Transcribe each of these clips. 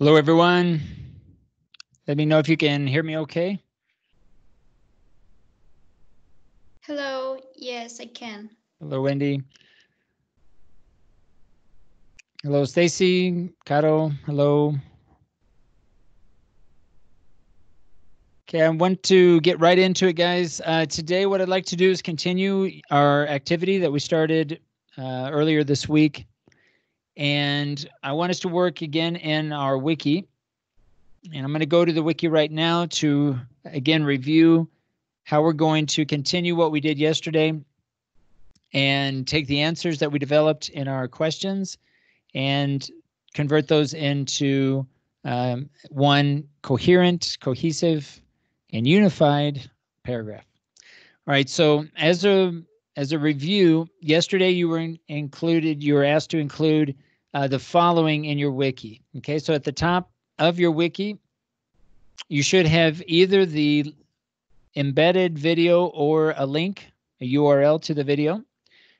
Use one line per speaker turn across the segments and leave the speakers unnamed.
Hello, everyone. Let me know if you can hear me okay.
Hello. Yes, I can.
Hello, Wendy. Hello, Stacy, Caro. Hello. Okay, I want to get right into it, guys. Uh, today, what I'd like to do is continue our activity that we started uh, earlier this week. And I want us to work again in our wiki. And I'm going to go to the wiki right now to, again, review how we're going to continue what we did yesterday and take the answers that we developed in our questions and convert those into um, one coherent, cohesive, and unified paragraph. All right, so as a as a review, yesterday you were in, included, you were asked to include uh, the following in your wiki. Okay, so at the top of your wiki, you should have either the embedded video or a link, a URL to the video.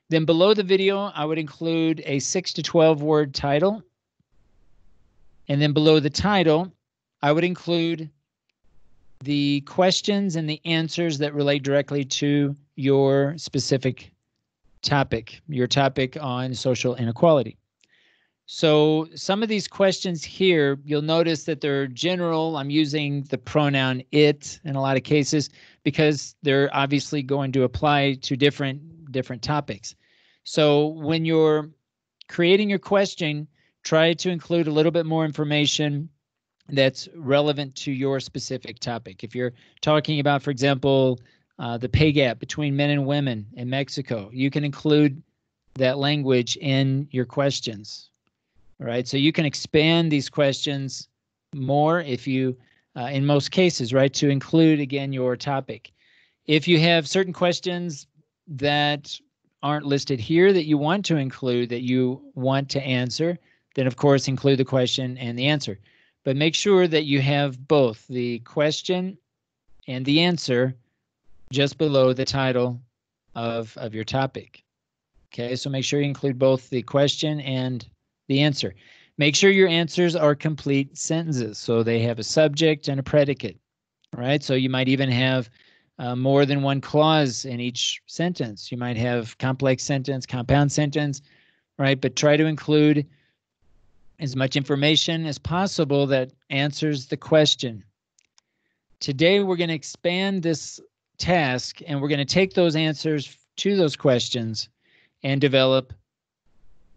Then below the video, I would include a 6 to 12 word title. And then below the title, I would include the questions and the answers that relate directly to your specific topic, your topic on social inequality. So some of these questions here, you'll notice that they're general. I'm using the pronoun it in a lot of cases because they're obviously going to apply to different different topics. So when you're creating your question, try to include a little bit more information that's relevant to your specific topic. If you're talking about, for example, uh, the pay gap between men and women in Mexico, you can include that language in your questions. Right, so you can expand these questions more if you, uh, in most cases, right, to include again your topic. If you have certain questions that aren't listed here that you want to include, that you want to answer, then of course include the question and the answer but make sure that you have both the question and the answer just below the title of, of your topic. Okay, so make sure you include both the question and the answer. Make sure your answers are complete sentences, so they have a subject and a predicate. Right, so you might even have uh, more than one clause in each sentence. You might have complex sentence, compound sentence, right? But try to include as much information as possible that answers the question. Today, we're going to expand this task and we're going to take those answers to those questions and develop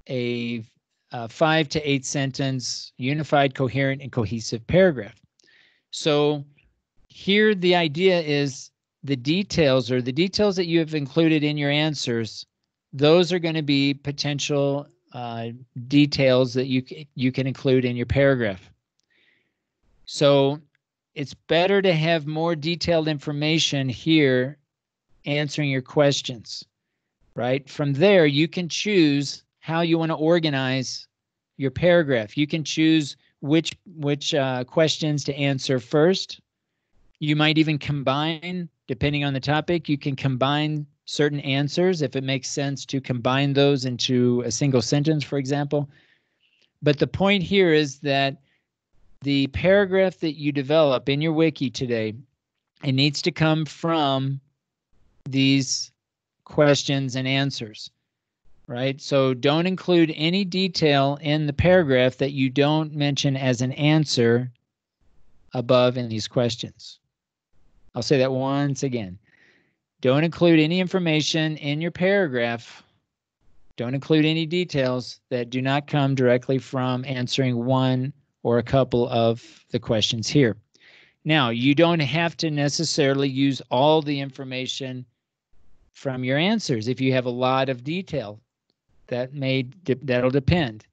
a, a five to eight sentence unified, coherent, and cohesive paragraph. So, here the idea is the details or the details that you have included in your answers, those are going to be potential uh, details that you you can include in your paragraph. So it's better to have more detailed information here answering your questions, right? From there, you can choose how you want to organize your paragraph. You can choose which which uh, questions to answer first. You might even combine, depending on the topic, you can combine certain answers if it makes sense to combine those into a single sentence, for example. But the point here is that the paragraph that you develop in your wiki today, it needs to come from these questions and answers, right? So don't include any detail in the paragraph that you don't mention as an answer above in these questions. I'll say that once again. Don't include any information in your paragraph. Don't include any details that do not come directly from answering one or a couple of the questions here. Now, you don't have to necessarily use all the information from your answers if you have a lot of detail. That may that'll depend.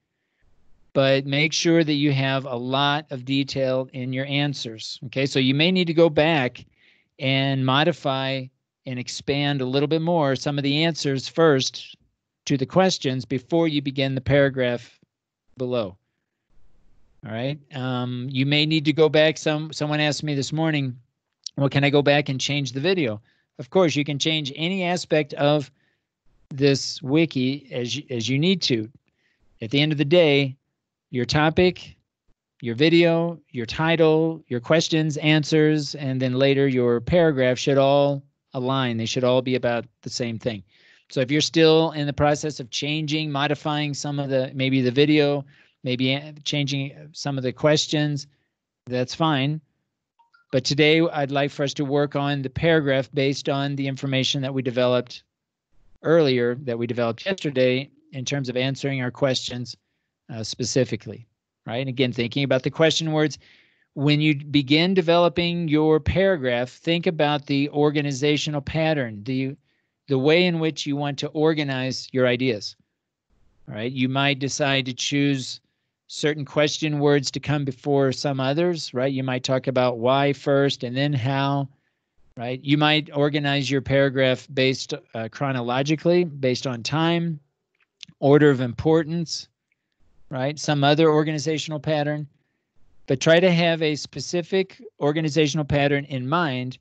But make sure that you have a lot of detail in your answers. Okay, so you may need to go back and modify and expand a little bit more some of the answers first to the questions before you begin the paragraph below. All right. Um, you may need to go back. Some someone asked me this morning, well, can I go back and change the video? Of course, you can change any aspect of this wiki as you, as you need to. At the end of the day, your topic your video, your title, your questions, answers, and then later your paragraph should all align. They should all be about the same thing. So if you're still in the process of changing, modifying some of the, maybe the video, maybe changing some of the questions, that's fine. But today I'd like for us to work on the paragraph based on the information that we developed earlier, that we developed yesterday in terms of answering our questions uh, specifically, right? And again, thinking about the question words, when you begin developing your paragraph, think about the organizational pattern, the the way in which you want to organize your ideas. Right, you might decide to choose certain question words to come before some others, right? You might talk about why first and then how, right? You might organize your paragraph based uh, chronologically, based on time, order of importance, right? Some other organizational pattern. But try to have a specific organizational pattern in mind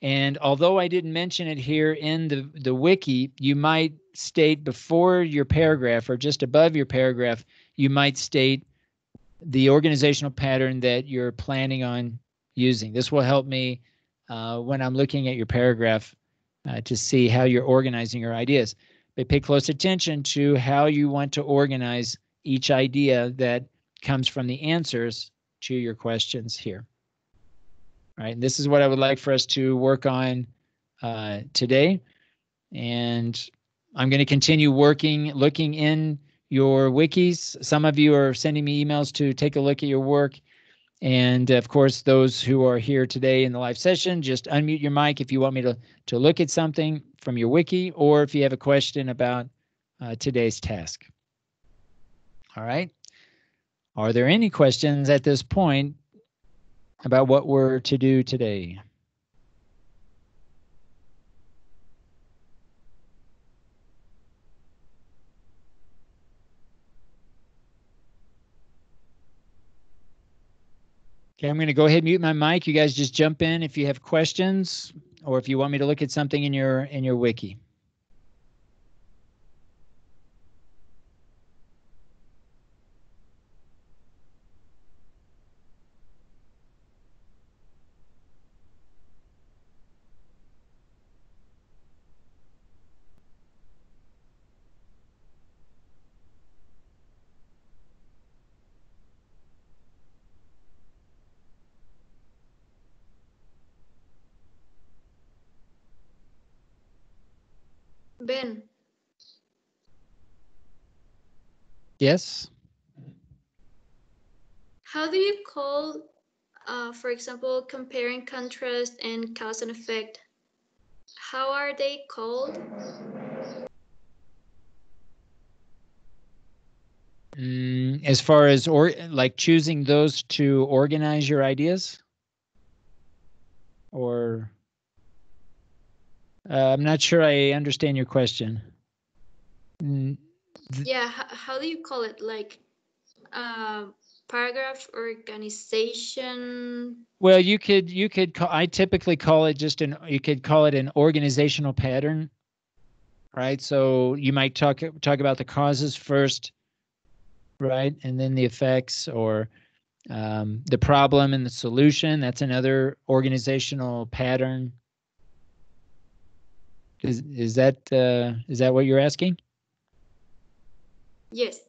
and although I didn't mention it here in the, the wiki, you might state before your paragraph or just above your paragraph, you might state the organizational pattern that you're planning on using. This will help me uh, when I'm looking at your paragraph uh, to see how you're organizing your ideas. But pay close attention to how you want to organize each idea that comes from the answers to your questions here right? And this is what I would like for us to work on uh, today. And I'm going to continue working, looking in your wikis. Some of you are sending me emails to take a look at your work. And of course, those who are here today in the live session, just unmute your mic if you want me to, to look at something from your wiki or if you have a question about uh, today's task. All right. Are there any questions at this point about what we're to do today. Okay, I'm going to go ahead and mute my mic. You guys just jump in if you have questions or if you want me to look at something in your in your wiki.
Ben.
Yes.
How do you call, uh, for example, comparing contrast and cause and effect? How are they called?
Mm, as far as or like choosing those to organize your ideas or uh, I'm not sure I understand your question.
Yeah, how do you call it? Like uh, paragraph organization?
Well, you could you could call, I typically call it just an you could call it an organizational pattern, right? So you might talk talk about the causes first, right, and then the effects or um, the problem and the solution. That's another organizational pattern. Is is that uh, is that what you're asking?
Yes.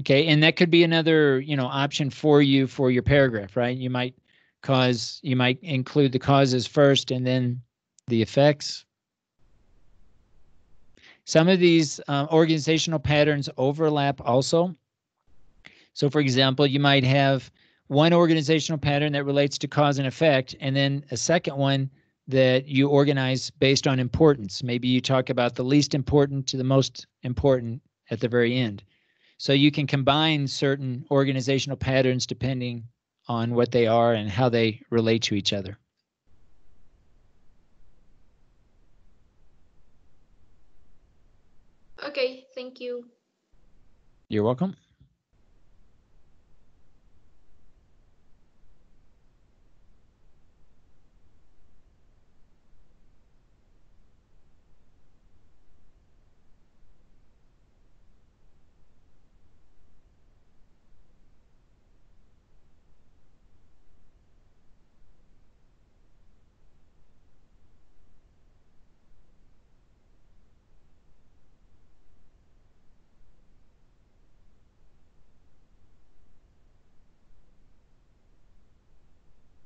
Okay, and that could be another you know option for you for your paragraph, right? You might cause you might include the causes first and then the effects. Some of these uh, organizational patterns overlap also. So, for example, you might have one organizational pattern that relates to cause and effect, and then a second one that you organize based on importance. Maybe you talk about the least important to the most important at the very end. So you can combine certain organizational patterns depending on what they are and how they relate to each other.
Okay, thank you.
You're welcome.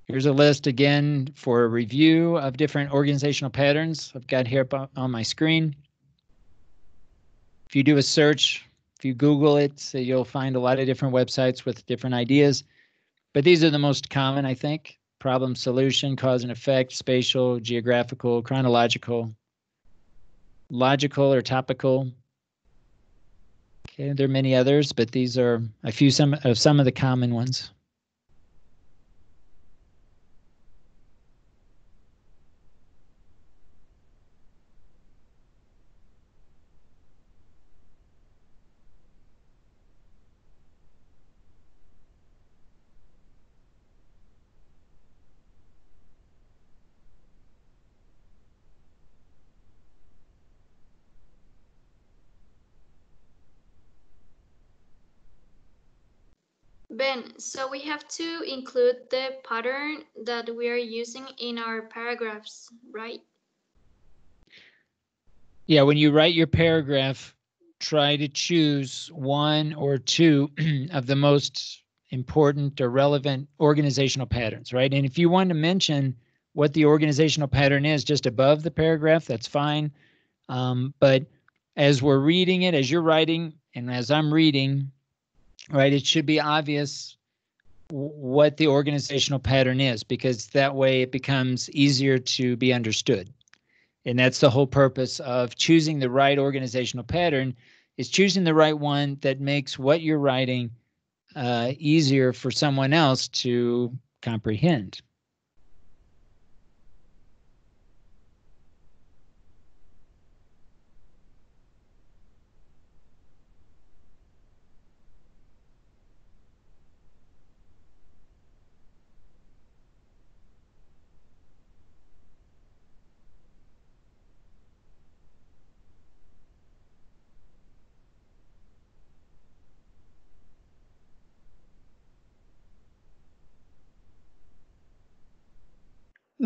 Here's a list again for a review of different organizational patterns I've got here on my screen. If you do a search, if you Google it, you'll find a lot of different websites with different ideas. But these are the most common, I think. Problem solution, cause and effect, spatial, geographical, chronological, logical or topical. Okay, there are many others, but these are a few some of some of the common ones.
Ben, so we have to include the pattern that we are using in our paragraphs, right?
Yeah, when you write your paragraph, try to choose one or two of the most important or relevant organizational patterns, right? And if you want to mention what the organizational pattern is just above the paragraph, that's fine. Um, but as we're reading it, as you're writing, and as I'm reading, right? It should be obvious what the organizational pattern is because that way it becomes easier to be understood. And that's the whole purpose of choosing the right organizational pattern is choosing the right one that makes what you're writing uh, easier for someone else to comprehend.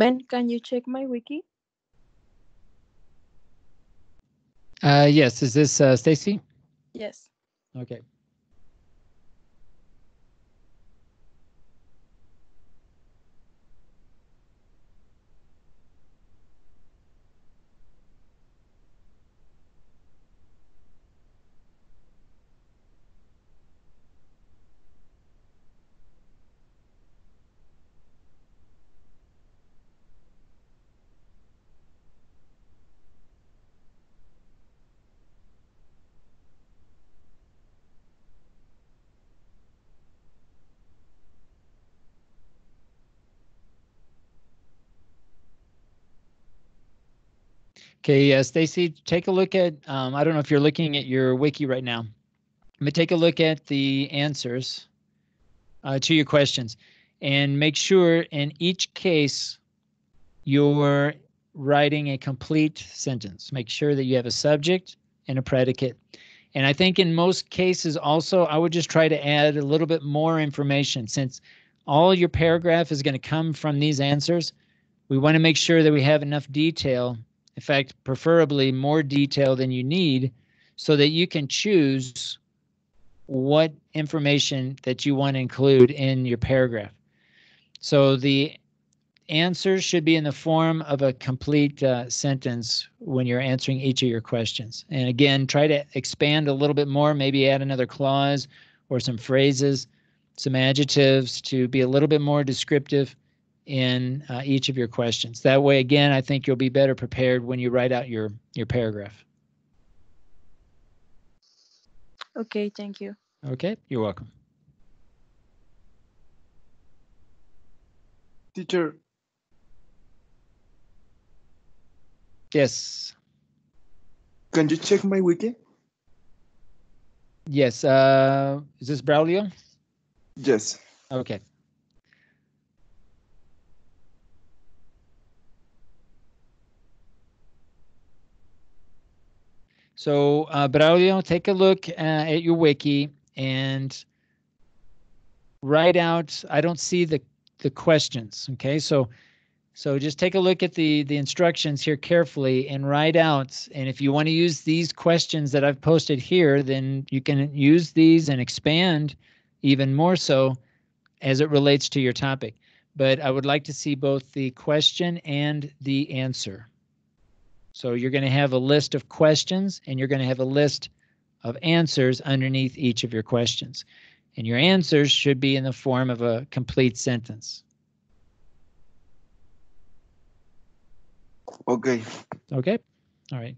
Ben, can you check my wiki?
Uh, yes, is this uh, Stacy?
Yes.
Okay. Okay, uh, Stacy, take a look at, um, I don't know if you're looking at your wiki right now, but take a look at the answers uh, to your questions and make sure in each case you're writing a complete sentence. Make sure that you have a subject and a predicate. And I think in most cases also, I would just try to add a little bit more information since all your paragraph is going to come from these answers. We want to make sure that we have enough detail in fact, preferably more detail than you need so that you can choose what information that you want to include in your paragraph. So the answers should be in the form of a complete uh, sentence when you're answering each of your questions. And again, try to expand a little bit more, maybe add another clause or some phrases, some adjectives to be a little bit more descriptive in uh, each of your questions. That way, again, I think you'll be better prepared when you write out your, your paragraph.
Okay, thank you.
Okay, you're welcome.
Teacher.
Yes.
Can you check my wiki?
Yes. Uh, is this Braulio?
Yes.
Okay. So uh, Braulio, take a look uh, at your wiki and write out. I don't see the the questions. Okay, so so just take a look at the the instructions here carefully and write out. And if you want to use these questions that I've posted here, then you can use these and expand even more so as it relates to your topic. but I would like to see both the question and the answer. So you're going to have a list of questions and you're going to have a list of answers underneath each of your questions. And your answers should be in the form of a complete sentence.
Okay.
Okay? All right.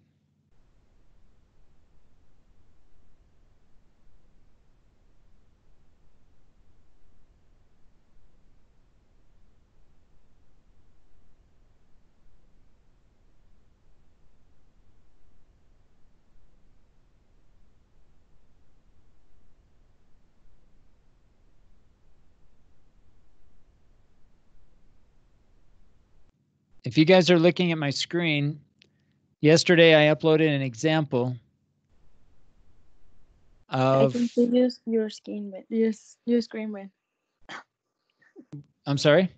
If you guys are looking at my screen, yesterday I uploaded an example
I
of,
can see your, your screen, man. Yes, your screen, man.
I'm sorry?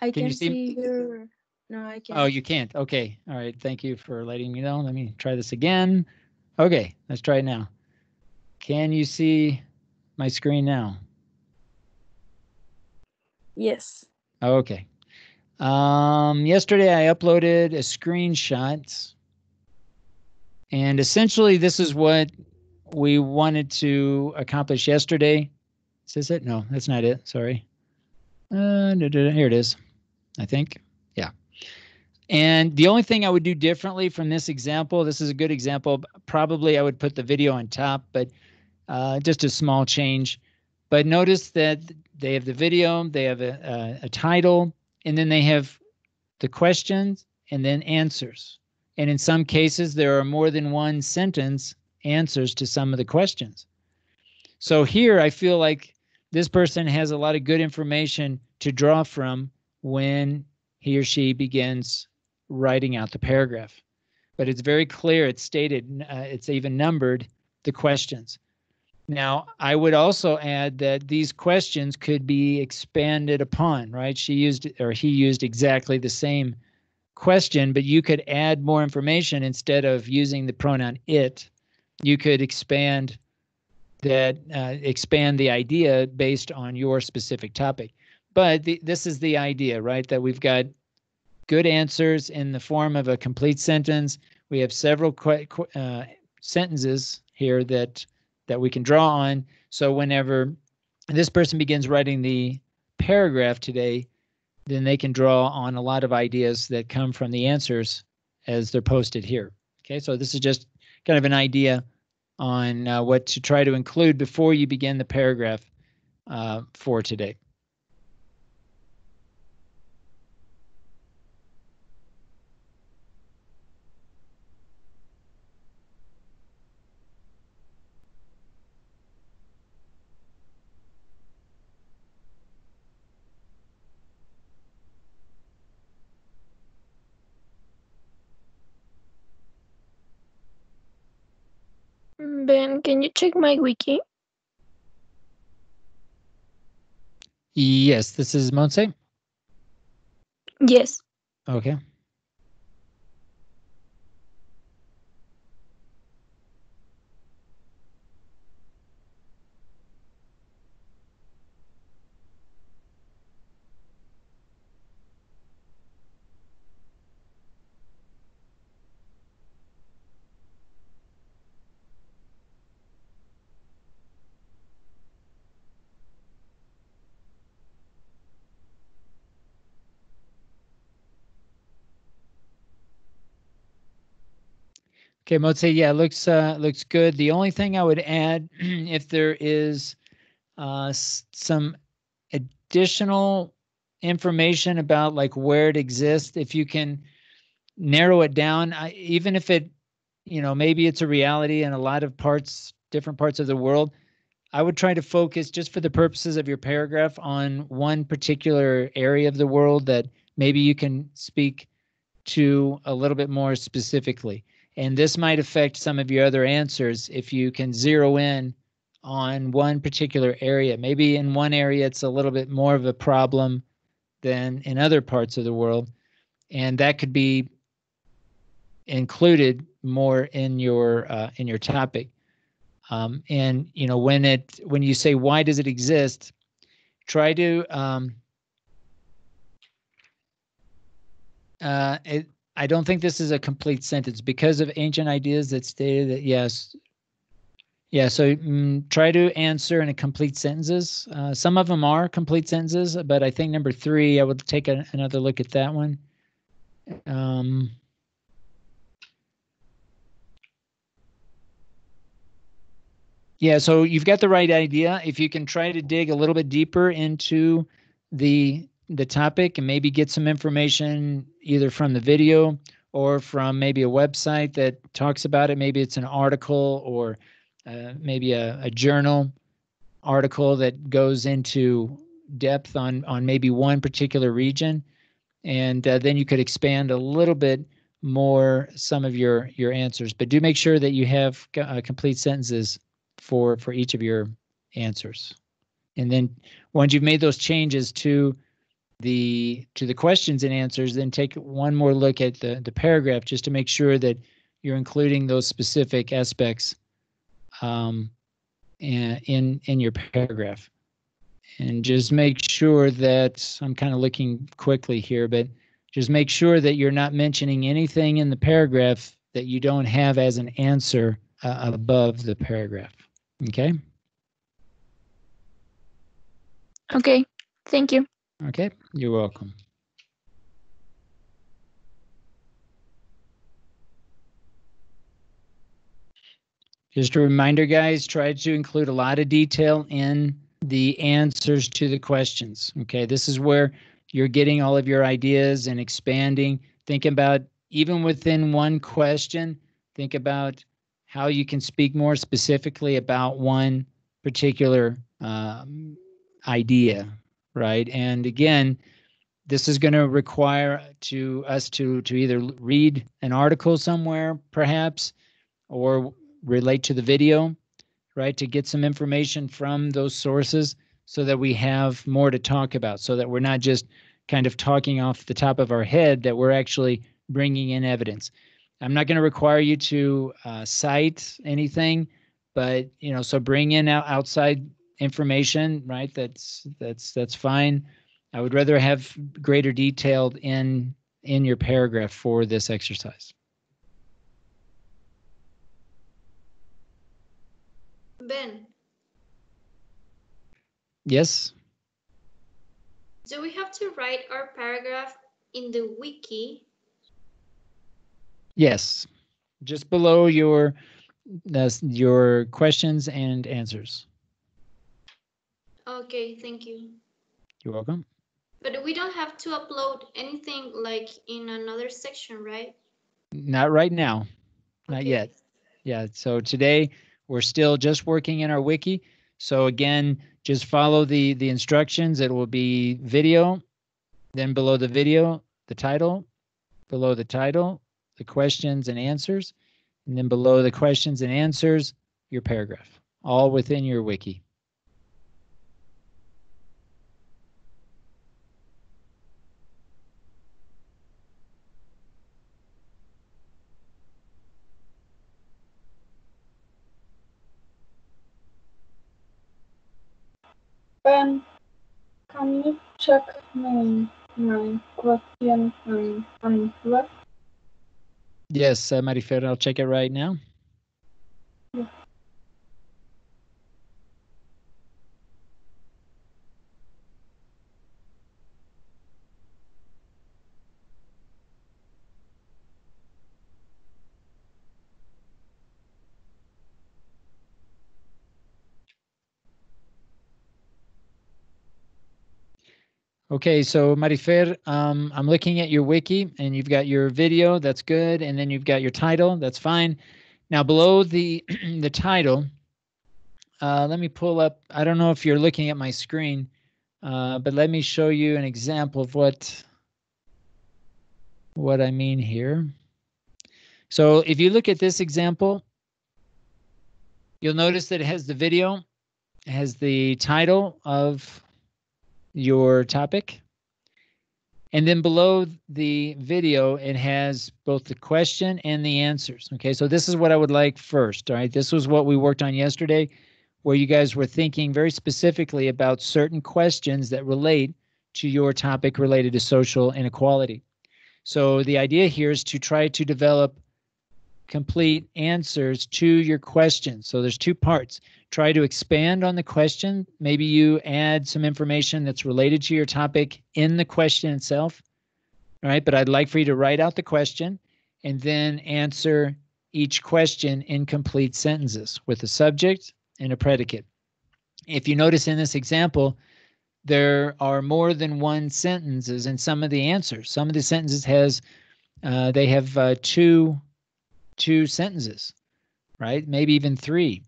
I
Can
can,
you see-
see your. No, I can't.
Oh, you can't. Okay. All right. Thank you for letting me know. Let me try this again. Okay. Let's try it now. Can you see my screen now?
Yes.
Oh, okay. Um, yesterday I uploaded a screenshot. And essentially this is what we wanted to accomplish yesterday. Is this it? No, that's not it. Sorry. Uh, here it is. I think. Yeah. And the only thing I would do differently from this example, this is a good example. Probably I would put the video on top, but uh, just a small change. But notice that they have the video, they have a, a, a title, and then they have the questions and then answers. And in some cases, there are more than one sentence answers to some of the questions. So here, I feel like this person has a lot of good information to draw from when he or she begins writing out the paragraph. But it's very clear, it's stated, uh, it's even numbered the questions. Now, I would also add that these questions could be expanded upon, right? She used or he used exactly the same question, but you could add more information instead of using the pronoun it. You could expand that, uh, expand the idea based on your specific topic. But the, this is the idea, right? That we've got good answers in the form of a complete sentence. We have several que- uh, sentences here that that we can draw on. So whenever this person begins writing the paragraph today, then they can draw on a lot of ideas that come from the answers as they're posted here. Okay, so this is just kind of an idea on uh, what to try to include before you begin the paragraph uh, for today.
Ben, can you check my wiki?
Yes, this is Monse.
Yes.
Okay. Okay, Monse, yeah, looks uh, looks good. The only thing I would add, if there is uh, some additional information about like where it exists, if you can narrow it down, I, even if it, you know, maybe it's a reality in a lot of parts, different parts of the world, I would try to focus just for the purposes of your paragraph on one particular area of the world that maybe you can speak to a little bit more specifically. And this might affect some of your other answers if you can zero in on one particular area. Maybe in one area it's a little bit more of a problem than in other parts of the world. And that could be included more in your uh, in your topic. Um, and you know when it when you say why does it exist, try to um, uh, it, I don't think this is a complete sentence because of ancient ideas that stated that yes. Yeah, so mm, try to answer in a complete sentences. Uh, some of them are complete sentences, but I think number three, I would take a, another look at that one. Um, yeah, so you've got the right idea. If you can try to dig a little bit deeper into the the topic and maybe get some information either from the video or from maybe a website that talks about it. Maybe it's an article or uh, maybe a, a journal article that goes into depth on on maybe one particular region, and uh, then you could expand a little bit more some of your your answers. But do make sure that you have uh, complete sentences for for each of your answers, and then once you've made those changes to the to the questions and answers, then take one more look at the the paragraph just to make sure that you're including those specific aspects um, in in your paragraph, and just make sure that I'm kind of looking quickly here, but just make sure that you're not mentioning anything in the paragraph that you don't have as an answer uh, above the paragraph. Okay.
Okay. Thank you.
Okay, you're welcome. Just a reminder, guys, try to include a lot of detail in the answers to the questions. Okay, this is where you're getting all of your ideas and expanding. Think about even within one question, think about how you can speak more specifically about one particular um, idea, right? And again, this is going to require to us to to either read an article somewhere, perhaps, or relate to the video, right? To get some information from those sources so that we have more to talk about, so that we're not just kind of talking off the top of our head, that we're actually bringing in evidence. I'm not going to require you to uh, cite anything, but you know, so bring in outside information, right? That's that's that's fine. I would rather have greater detail in in your paragraph for this exercise.
Ben,
Yes.
do we have to write our paragraph in the wiki?
Yes. Just below your that's your questions and answers.
Okay, thank you.
You're welcome.
But we don't have to upload anything like in another section, right?
Not right now. Not
Okay.
yet. Yeah. So today we're still just working in our wiki. So again, just follow the the instructions. It will be video, then below the video, the title, below the title, the questions and answers, and then below the questions and answers, your paragraph, all within your wiki.
Ben, can you check my, my question and answer?
Yes, uh, Marifer, I'll check it right now. Okay, so Marifer, um, I'm looking at your wiki and you've got your video, that's good, and then you've got your title, that's fine. Now below the the title, uh, let me pull up, I don't know if you're looking at my screen, uh, but let me show you an example of what what I mean here. So if you look at this example, you'll notice that it has the video, it has the title of your topic. And then below the video, it has both the question and the answers. Okay, so this is what I would like first. All right, this was what we worked on yesterday, where you guys were thinking very specifically about certain questions that relate to your topic related to social inequality. So the idea here is to try to develop complete answers to your questions. So there's two parts. Try to expand on the question. Maybe you add some information that's related to your topic in the question itself. All right, but I'd like for you to write out the question and then answer each question in complete sentences with a subject and a predicate. If you notice in this example, there are more than one sentences in some of the answers. Some of the sentences has uh, they have uh, two two sentences, right? Maybe even three.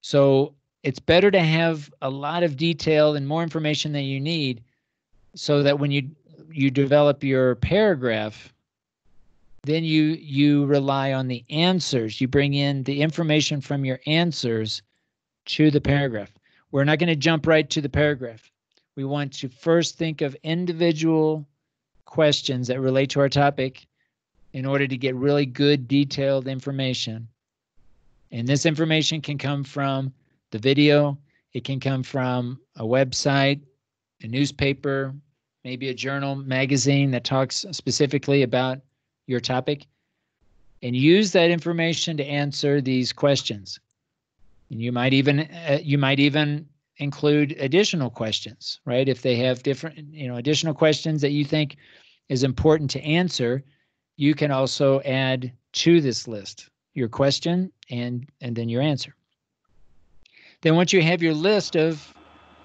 So it's better to have a lot of detail and more information than you need, so that when you you develop your paragraph, then you you rely on the answers. You bring in the information from your answers to the paragraph. We're not going to jump right to the paragraph. We want to first think of individual questions that relate to our topic in order to get really good detailed information. And this information can come from the video, it can come from a website, a newspaper, maybe a journal, magazine that talks specifically about your topic. And use that information to answer these questions. And you might even uh, you might even include additional questions, right? If they have different, you know, additional questions that you think is important to answer, you can also add to this list your question and and then your answer. Then once you have your list of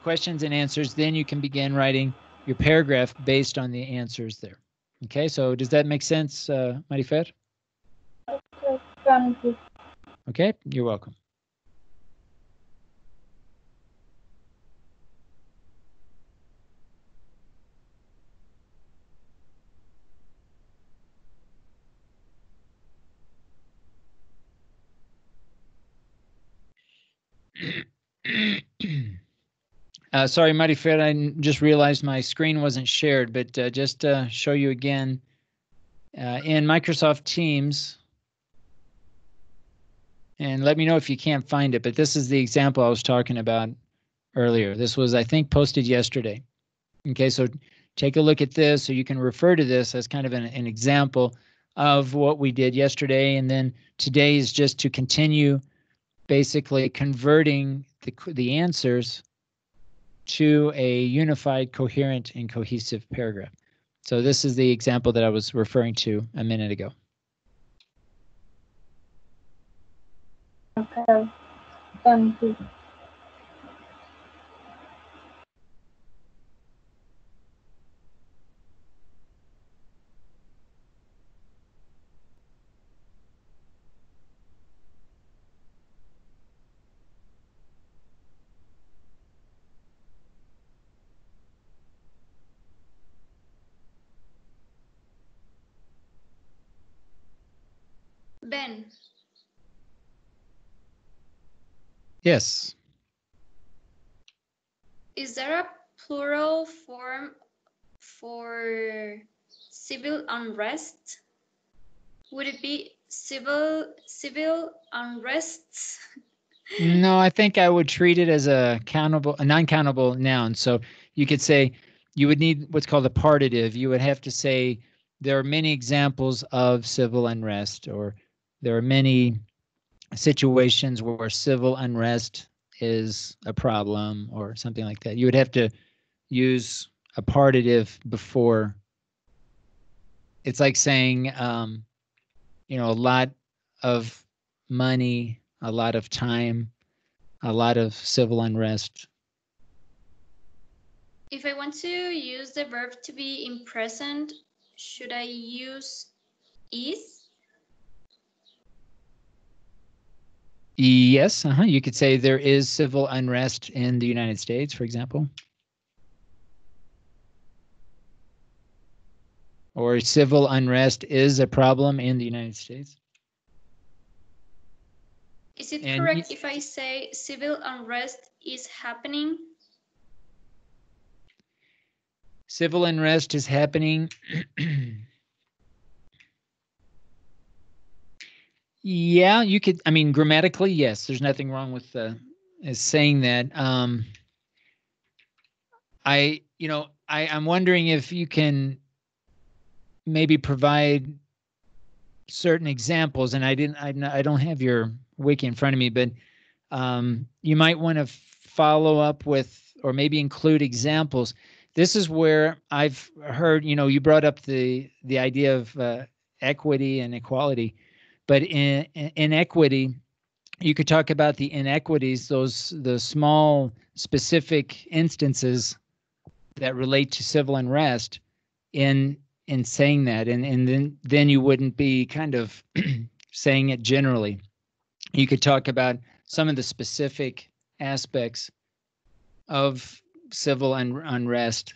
questions and answers, then you can begin writing your paragraph based on the answers there. Okay, so does that make sense, uh, Marifer?
Okay, thank you.
Okay, you're welcome. Uh, sorry, Marifer, I just realized my screen wasn't shared, but uh, just to show you again, uh, in Microsoft Teams, and let me know if you can't find it, but this is the example I was talking about earlier. This was, I think, posted yesterday. Okay, so take a look at this so you can refer to this as kind of an, an example of what we did yesterday. And then today is just to continue basically converting the, the answers to a unified, coherent, and cohesive paragraph. So this is the example that I was referring to a minute ago.
Okay, thank you.
Ben,
Yes.
is there a plural form for civil unrest? Would it be civil civil unrests?
No, I think I would treat it as a countable, a non-countable noun. So you could say you would need what's called a partitive. You would have to say there are many examples of civil unrest, or there are many situations where civil unrest is a problem, or something like that. You would have to use a partitive before. It's like saying, um, you know, a lot of money, a lot of time, a lot of civil unrest.
If I want to use the verb to be in present, should I use is?
Yes, uh-huh. you could say there is civil unrest in the United States, for example. Or civil unrest is a problem in the United States.
Is it
And
correct if I say civil unrest is happening?
Civil unrest is happening. yeah, you could. I mean, grammatically, yes. There's nothing wrong with uh, saying that. Um, I, you know, I, I'm wondering if you can maybe provide certain examples, and I didn't, I don't have your wiki in front of me, but um, you might want to follow up with or maybe include examples. This is where I've heard, you know, you brought up the the idea of uh, equity and equality, but in in inequity, you could talk about the inequities, those the small specific instances that relate to civil unrest in in saying that. And and then then you wouldn't be kind of saying it generally. You could talk about some of the specific aspects of civil un- unrest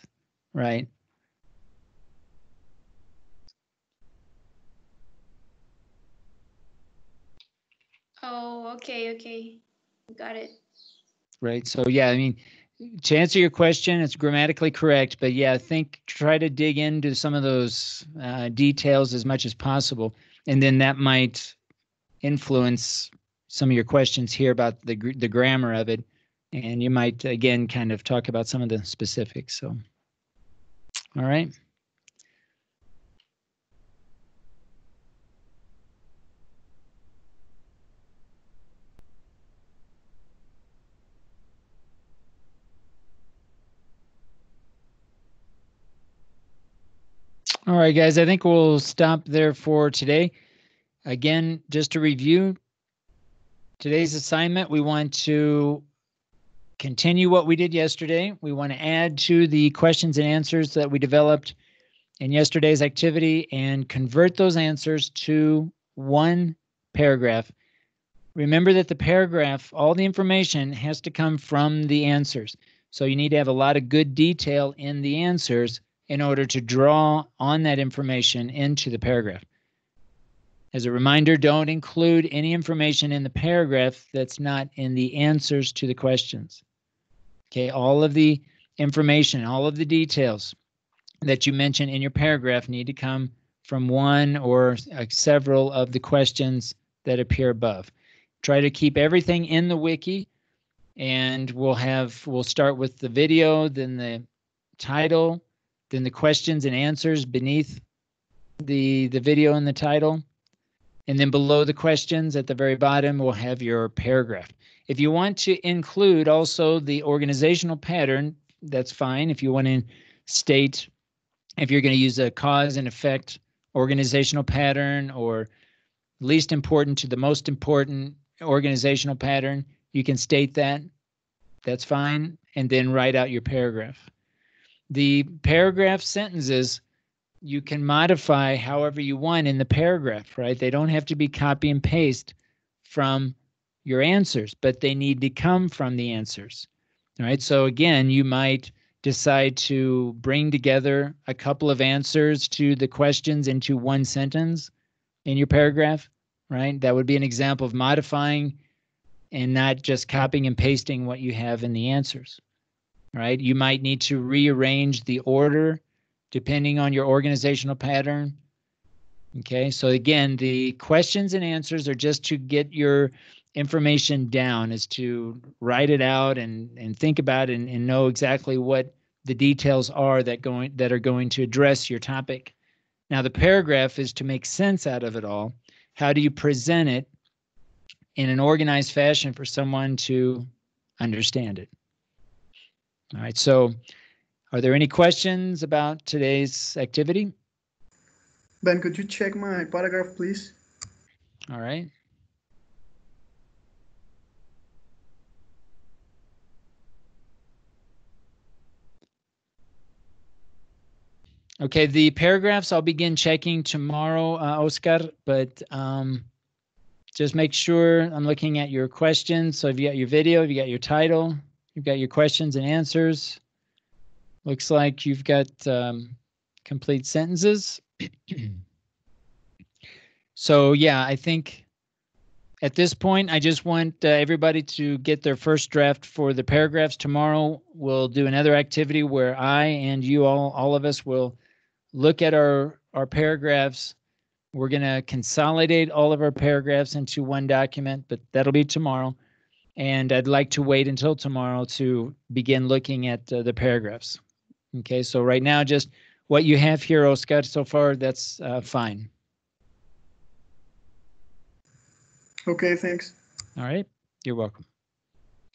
right
Okay, okay. Got it.
right so yeah i mean to answer your question it's grammatically correct but yeah I think try to dig into some of those uh, details as much as possible and then that might influence some of your questions here about the the grammar of it and you might again kind of talk about some of the specifics so all right All right, guys, I think we'll stop there for today. Again, just to review today's assignment, we want to continue what we did yesterday. We want to add to the questions and answers that we developed in yesterday's activity and convert those answers to one paragraph. Remember that the paragraph, all the information has to come from the answers. So you need to have a lot of good detail in the answers in order to draw on that information into the paragraph. As a reminder, don't include any information in the paragraph that's not in the answers to the questions. Okay, all of the information, all of the details that you mention in your paragraph need to come from one or uh, several of the questions that appear above. Try to keep everything in the wiki and we'll have we'll start with the video, then the title, then the questions and answers beneath the the video and the title. And then below the questions at the very bottom we'll have your paragraph. If you want to include also the organizational pattern that's fine. If you want to state if you're going to use a cause and effect organizational pattern or least important to the most important organizational pattern you can state that. That's fine. And then write out your paragraph the paragraph sentences you can modify however you want in the paragraph, right? They don't have to be copy and paste from your answers, but they need to come from the answers. All right. So again, you might decide to bring together a couple of answers to the questions into one sentence in your paragraph, right? That would be an example of modifying and not just copying and pasting what you have in the answers right? You might need to rearrange the order depending on your organizational pattern. Okay, so again, the questions and answers are just to get your information down, is to write it out and and think about and, and know exactly what the details are that going that are going to address your topic. Now the paragraph is to make sense out of it all. How do you present it in an organized fashion for someone to understand it? All right, so are there any questions about today's activity?
Ben, could you check my paragraph, please?
All right. Okay, the paragraphs I'll begin checking tomorrow, uh, Oscar, but um, just make sure I'm looking at your questions. So if you got your video, if you got your title, you've got your questions and answers. Looks like you've got um, complete sentences. so yeah, I think at this point, I just want uh, everybody to get their first draft for the paragraphs. Tomorrow, we'll do another activity where I and you all, all of us will look at our, our paragraphs. We're going to consolidate all of our paragraphs into one document, but that'll be tomorrow. And I'd like to wait until tomorrow to begin looking at uh, the paragraphs. Okay, so right now, just what you have here, Oscar, so far, that's uh, fine.
Okay, thanks.
All right, you're welcome.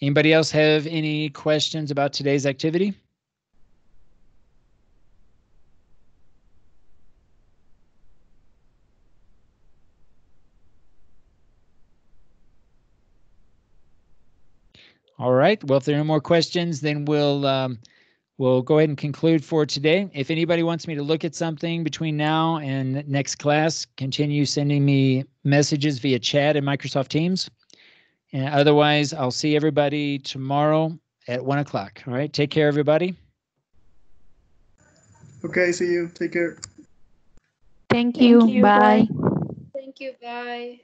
Anybody else have any questions about today's activity? All right, well, if there are no more questions, then we'll, um, we'll go ahead and conclude for today. If anybody wants me to look at something between now and next class, continue sending me messages via chat in Microsoft Teams. And otherwise, I'll see everybody tomorrow at one o'clock. All right, take care, everybody.
Okay, see you. Take care.
Thank you.
you.
Bye.
Thank you. Bye.